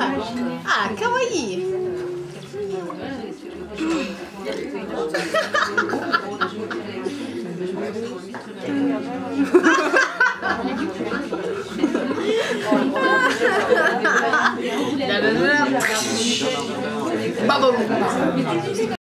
Ah, calma aí. Babum!